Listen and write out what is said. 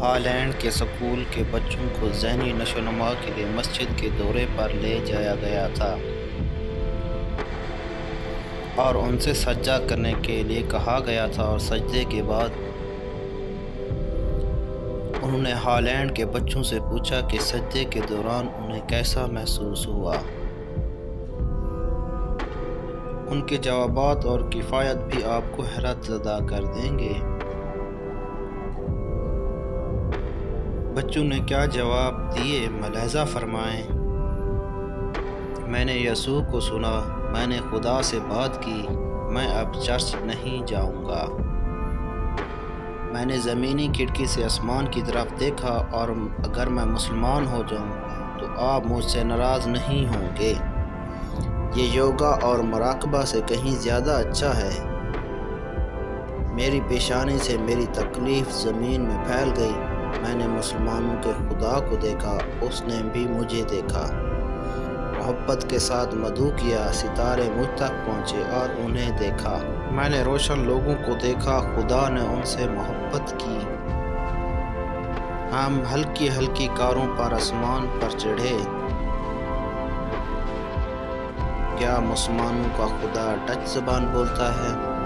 Holland के school के बच्चों को जहनी नशोनुमा के लिए मस्जिद के दौरे पर ले जाया गया था और उनसे सज्जा करने के लिए कहा गया था और सजदे के बाद उन्होंने हॉलैंड के बच्चों से पूछा कि सजदे के दौरान उन्हें कैसा महसूस हुआ। उनके जवाब और किफ़ायत भी आपको हैरत ज़दा कर देंगे। बच्चों ने क्या जवाब दिए? मलहजा फरमाएँ, मैंने यसू को सुना, मैंने खुदा से बात की, मैं अब चर्च नहीं जाऊँगा। मैंने ज़मीनी खिड़की से आसमान की तरफ़ देखा और अगर मैं मुसलमान हो जाऊँ तो आप मुझसे नाराज़ नहीं होंगे। ये योगा और मराकबा से कहीं ज़्यादा अच्छा है। मेरी पेशानी से मेरी तकलीफ़ ज़मीन में फैल गई। मैंने मुसलमानों के खुदा को देखा, उसने भी मुझे देखा। मोहब्बत के साथ मधु किया, सितारे मुझ तक पहुँचे और उन्हें देखा। मैंने रोशन लोगों को देखा, खुदा ने उनसे मोहब्बत की। हम हल्की हल्की कारों पर आसमान पर चढ़े। क्या मुसलमानों का खुदा डच जबान बोलता है?